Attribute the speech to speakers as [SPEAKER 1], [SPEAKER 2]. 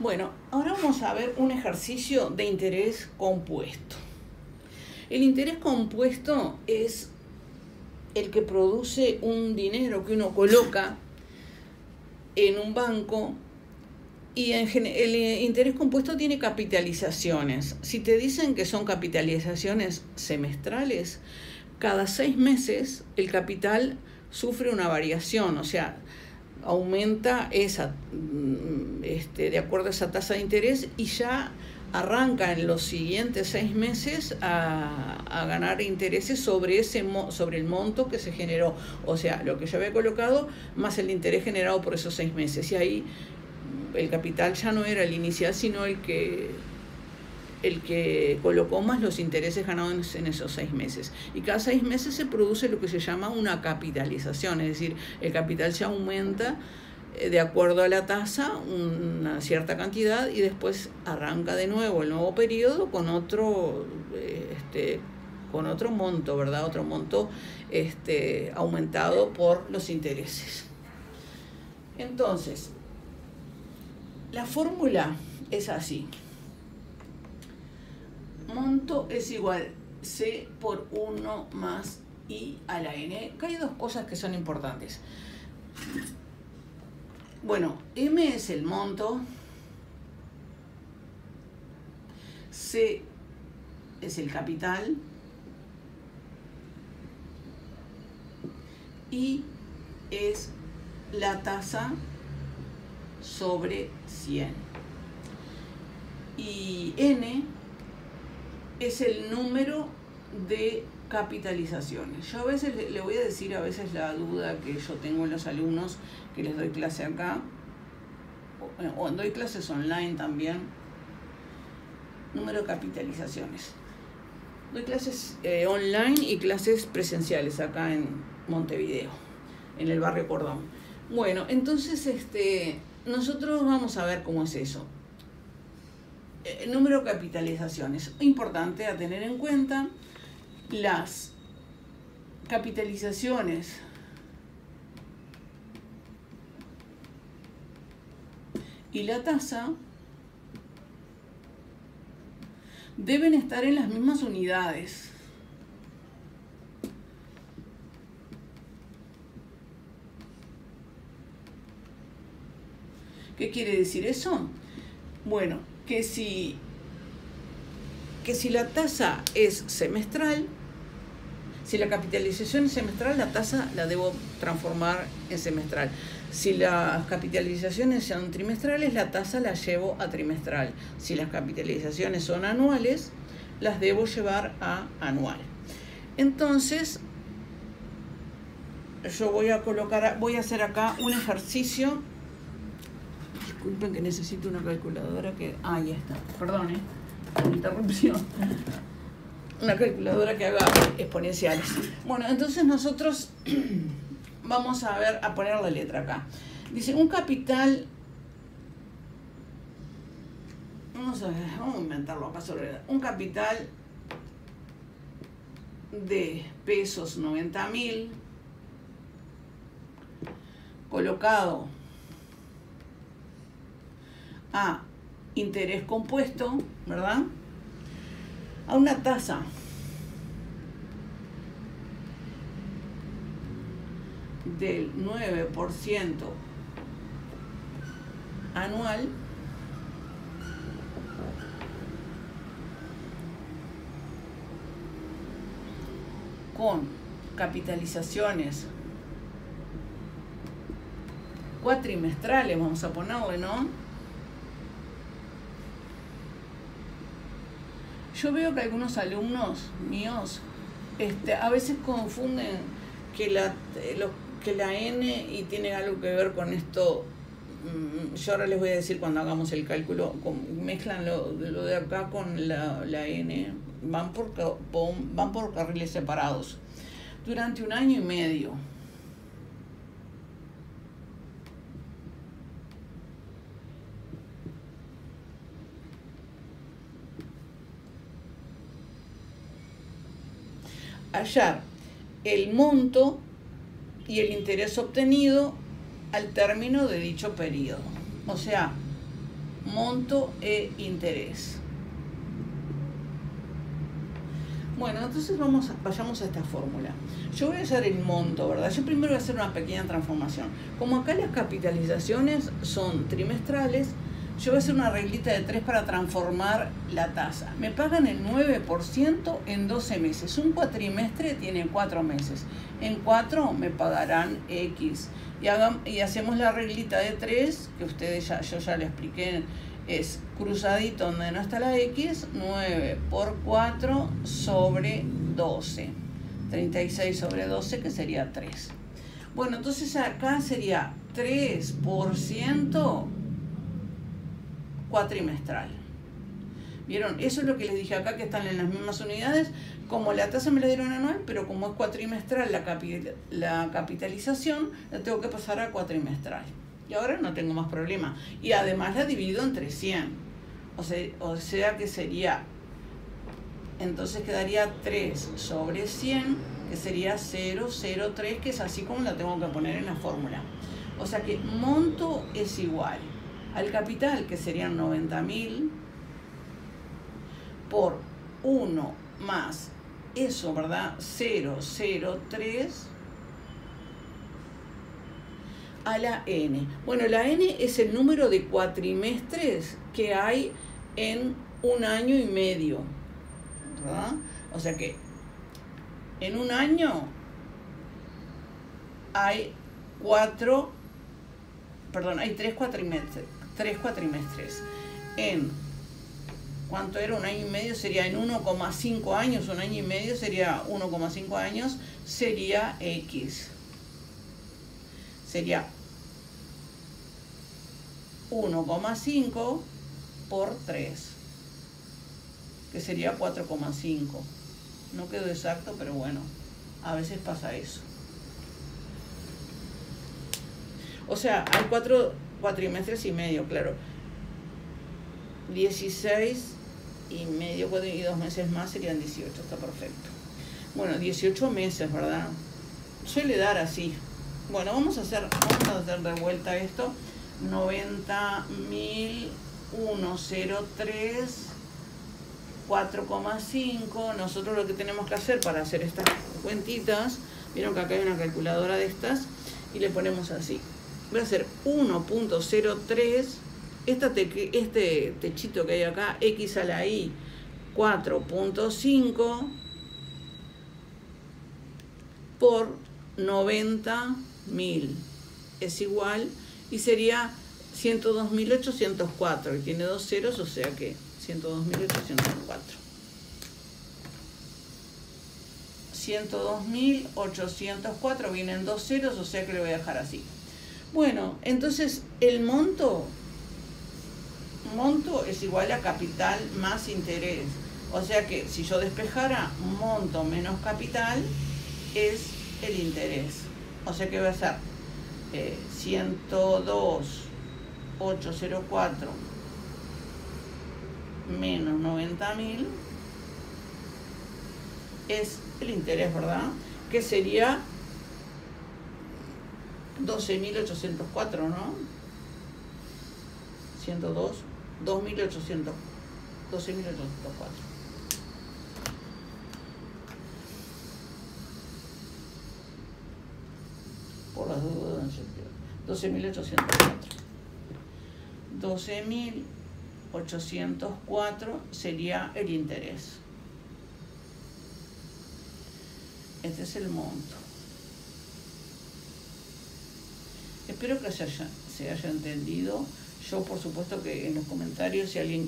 [SPEAKER 1] Bueno, ahora vamos a ver un ejercicio de interés compuesto. El interés compuesto es el que produce un dinero que uno coloca en un banco y el interés compuesto tiene capitalizaciones. Si te dicen que son capitalizaciones semestrales, cada seis meses el capital sufre una variación, o sea, aumenta esa, mm, este, de acuerdo a esa tasa de interés y ya arranca en los siguientes seis meses a, a, ganar intereses sobre, ese, sobre el monto que se generó, o sea, lo que yo había colocado más el interés generado por esos seis meses. Y ahí el capital ya no era el inicial, sino el que el que colocó más los intereses ganados en esos seis meses. Y cada seis meses se produce lo que se llama una capitalización, es decir, el capital se aumenta eh, de acuerdo a la tasa una cierta cantidad y después arranca de nuevo el nuevo periodo con otro eh, este, con otro monto, ¿verdad? Otro monto este, aumentado por los intereses. Entonces, la fórmula es así. Monto es igual C por 1 más I a la N. Acá hay dos cosas que son importantes. Bueno, M es el monto. C es el capital. Y es la tasa sobre 100. Y N es el número de capitalizaciones. Yo a veces le voy a decir a veces la duda que yo tengo en los alumnos que les doy clase acá, o, doy clases online también, número de capitalizaciones. Doy clases eh, online y clases presenciales acá en Montevideo, en el barrio Cordón. Bueno, entonces este, nosotros vamos a ver cómo es eso. Eh, número de capitalizaciones. Importante a tener en cuenta las capitalizaciones y la tasa deben estar en las mismas unidades. ¿Qué quiere decir eso? Bueno, que si, que si la tasa es semestral, si la capitalización es semestral, la tasa la debo transformar en semestral. Si las capitalizaciones son trimestrales, la tasa la llevo a trimestral. Si las capitalizaciones son anuales, las debo llevar a anual. Entonces, yo voy a colocar, voy a hacer acá un ejercicio Disculpen que necesito una calculadora que... Ah, ahí está. Perdón, ¿eh? Interrupción. Una calculadora que haga exponenciales. Bueno, entonces nosotros vamos a ver, a poner la letra acá. Dice, un capital... Vamos a ver, vamos a inventarlo acá sobre... Un capital de pesos 90 mil colocado a interés compuesto, ¿verdad? A una tasa del 9% anual con capitalizaciones cuatrimestrales, vamos a ponerle, ¿no? Yo veo que algunos alumnos míos este, a veces confunden que la, eh, que la N y tiene algo que ver con esto. Mm, yo ahora les voy a decir cuando hagamos el cálculo, mezclan lo, lo de acá con la, la N, van por, van por carriles separados durante un año y medio hallar el monto y el interés obtenido al término de dicho periodo. O sea, monto e interés. Bueno, entonces vamos vayamos a esta fórmula. Yo voy a hacer el monto, ¿verdad? Yo primero voy a hacer una pequeña transformación. Como acá las capitalizaciones son trimestrales, yo voy a hacer una reglita de 3 para transformar la tasa. Me pagan el 9% en 12 meses. Un cuatrimestre tiene 4 meses. En 4 me pagarán X. Y, y hacemos la reglita de 3, que ustedes ya, yo ya le expliqué, es cruzadito donde no está la X, 9 por 4 sobre 12. 36 sobre 12, que sería 3. Bueno, entonces acá sería 3% cuatrimestral. ¿Vieron? Eso es lo que les dije acá, que están en las mismas unidades. Como la tasa me la dieron anual, pero como es cuatrimestral la, la capitalización, la tengo que pasar a cuatrimestral. Y ahora no tengo más problema. Y además la divido entre 100. O sea, o sea que sería, entonces quedaría 3 sobre 100, que sería 003, que es así como la tengo que poner en la fórmula. O sea que monto es igual al capital, que serían 90.000, por 1 más eso, ¿verdad? 003 a la n. Bueno, la n es el número de cuatrimestres que hay en un año y medio. ¿verdad? O sea que en un año hay cuatro, perdón, hay tres cuatrimestres tres cuatrimestres. En cuánto era un año y medio sería en 1,5 años, un año y medio sería 1,5 años, sería X. Sería 1,5 por 3, que sería 4,5. No quedó exacto, pero bueno, a veces pasa eso. O sea, hay cuatro cuatrimestres y medio, claro. 16 y medio, y dos meses más serían 18, está perfecto. Bueno, 18 meses, ¿verdad? Suele dar así. Bueno, vamos a hacer, vamos a hacer de vuelta esto. 90.103 4,5. Nosotros lo que tenemos que hacer para hacer estas cuentitas, vieron que acá hay una calculadora de estas, y le ponemos así voy a hacer 1.03, este techito que hay acá, x a la i 4.5 por 90.000 es igual y sería 102.804 y tiene dos ceros, o sea que 102.804. 102.804 vienen dos ceros, o sea que le voy a dejar así. Bueno, entonces el monto, monto es igual a capital más interés. O sea que si yo despejara monto menos capital, es el interés. O sea que va a ser eh, 102,804 menos 90.000 es el interés, ¿verdad? Que sería 12.804, ¿no? 102, 2.800, 12.804. Por las dudas, 12.804. 12.804 sería el interés. Este es el monto. Espero que se haya, entendido. Yo, por supuesto, que en los comentarios, si alguien